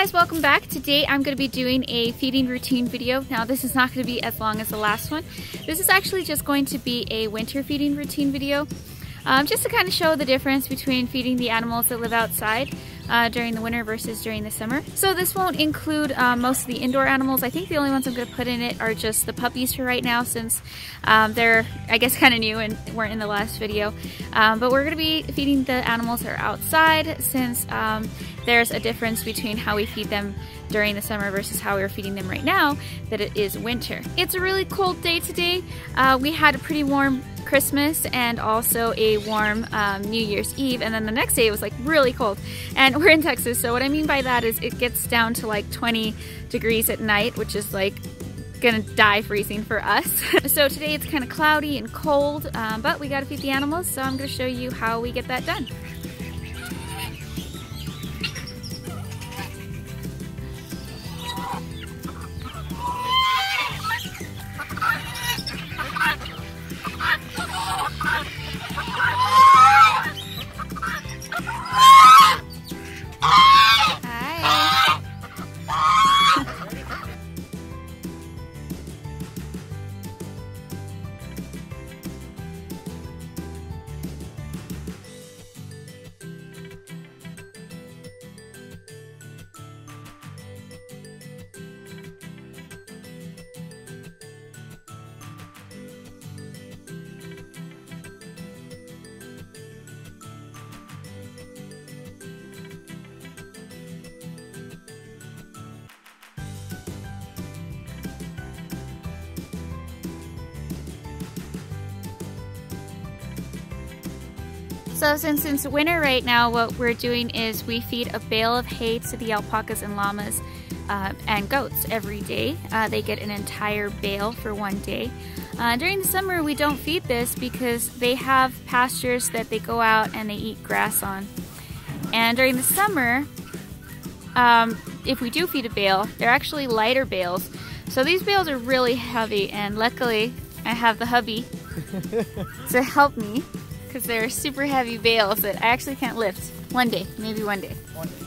guys, welcome back. Today I'm going to be doing a feeding routine video. Now this is not going to be as long as the last one. This is actually just going to be a winter feeding routine video. Um, just to kind of show the difference between feeding the animals that live outside uh, during the winter versus during the summer. So this won't include um, most of the indoor animals. I think the only ones I'm going to put in it are just the puppies for right now since um, they're, I guess, kind of new and weren't in the last video. Um, but we're going to be feeding the animals that are outside since um, there's a difference between how we feed them during the summer versus how we are feeding them right now that it is winter. It's a really cold day today. Uh, we had a pretty warm Christmas and also a warm um, New Year's Eve and then the next day it was like really cold and we're in Texas so what I mean by that is it gets down to like 20 degrees at night which is like gonna die freezing for us. so today it's kind of cloudy and cold um, but we gotta feed the animals so I'm gonna show you how we get that done. So since it's winter right now, what we're doing is we feed a bale of hay to the alpacas and llamas uh, and goats every day. Uh, they get an entire bale for one day. Uh, during the summer, we don't feed this because they have pastures that they go out and they eat grass on. And during the summer, um, if we do feed a bale, they're actually lighter bales. So these bales are really heavy and luckily I have the hubby to help me because they're super heavy bales that I actually can't lift. One day, maybe one day. One day.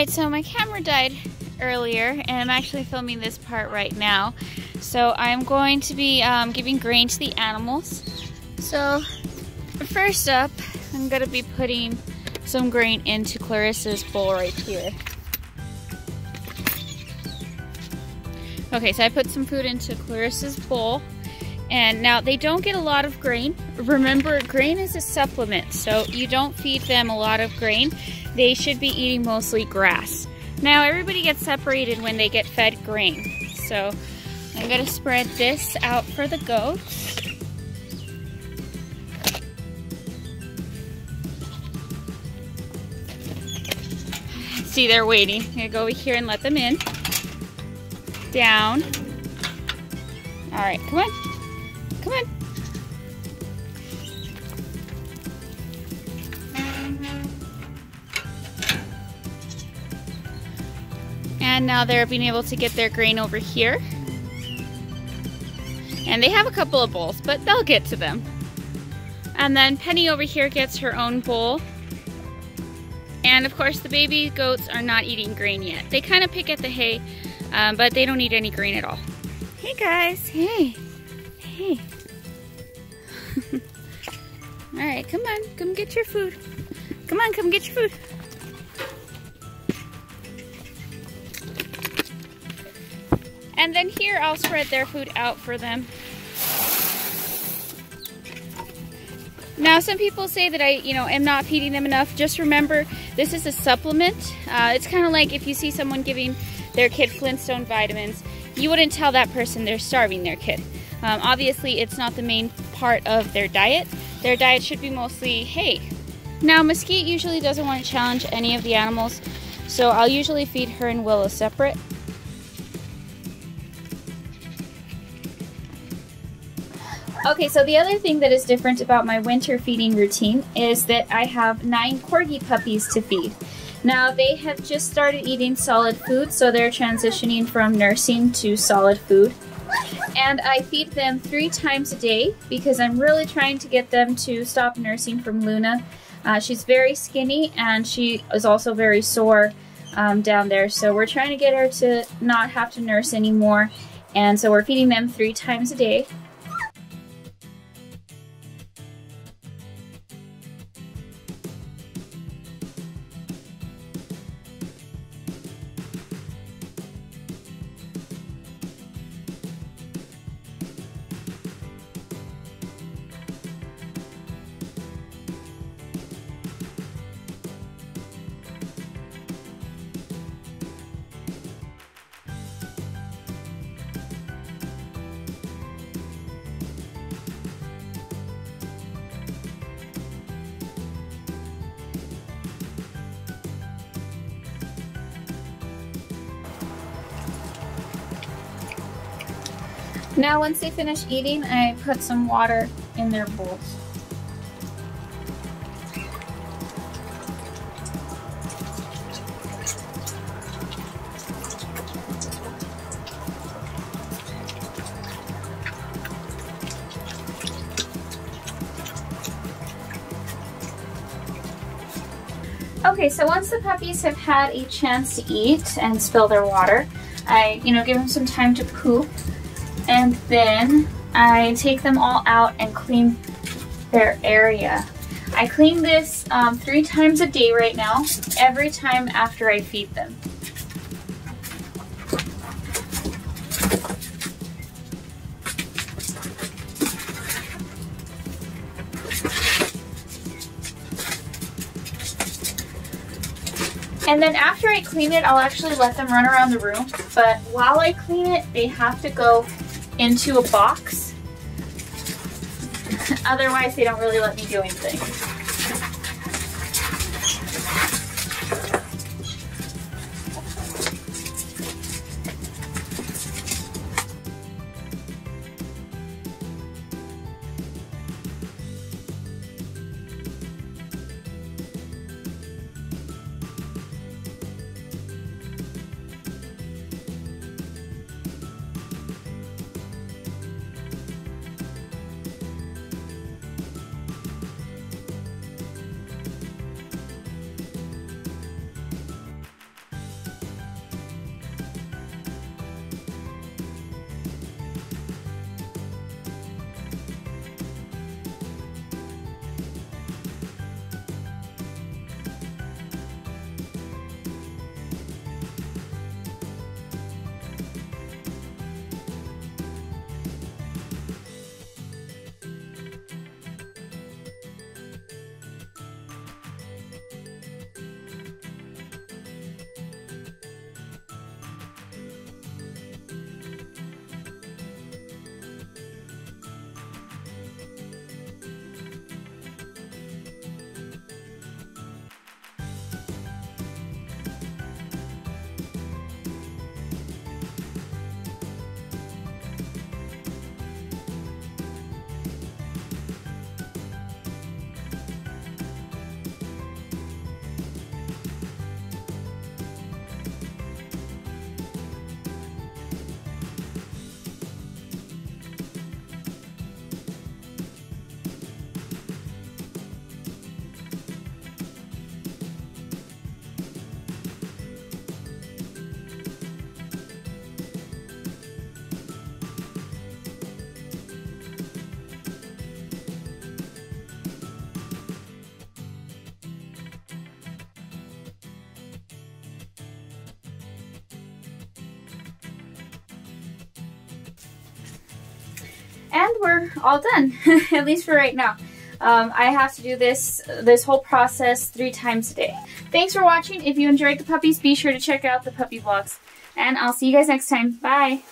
Alright, so my camera died earlier, and I'm actually filming this part right now. So I'm going to be um, giving grain to the animals. So first up, I'm going to be putting some grain into Clarissa's bowl right here. Okay, so I put some food into Clarissa's bowl. And now they don't get a lot of grain. Remember, grain is a supplement, so you don't feed them a lot of grain. They should be eating mostly grass. Now everybody gets separated when they get fed grain. So I'm gonna spread this out for the goats. See, they're waiting. I'm gonna go over here and let them in. Down. All right, come on. Come on. And now they're being able to get their grain over here. And they have a couple of bowls, but they'll get to them. And then Penny over here gets her own bowl. And of course the baby goats are not eating grain yet. They kind of pick at the hay, um, but they don't eat any grain at all. Hey guys, hey, hey. all right, come on, come get your food. Come on, come get your food. And then here I'll spread their food out for them. Now some people say that I, you know, am not feeding them enough. Just remember, this is a supplement. Uh, it's kind of like if you see someone giving their kid Flintstone vitamins, you wouldn't tell that person they're starving their kid. Um, obviously, it's not the main part of their diet. Their diet should be mostly hay. Now, Mesquite usually doesn't want to challenge any of the animals, so I'll usually feed her and Willow separate. Okay, so the other thing that is different about my winter feeding routine is that I have nine corgi puppies to feed. Now they have just started eating solid food, so they're transitioning from nursing to solid food. And I feed them three times a day because I'm really trying to get them to stop nursing from Luna. Uh, she's very skinny and she is also very sore um, down there, so we're trying to get her to not have to nurse anymore. And so we're feeding them three times a day. Now once they finish eating, I put some water in their bowls. Okay, so once the puppies have had a chance to eat and spill their water, I, you know, give them some time to poop and then I take them all out and clean their area. I clean this um, three times a day right now, every time after I feed them. And then after I clean it, I'll actually let them run around the room. But while I clean it, they have to go into a box. Otherwise, they don't really let me do anything. And we're all done, at least for right now. Um, I have to do this this whole process three times a day. Thanks for watching. If you enjoyed the puppies, be sure to check out the puppy vlogs. And I'll see you guys next time. Bye!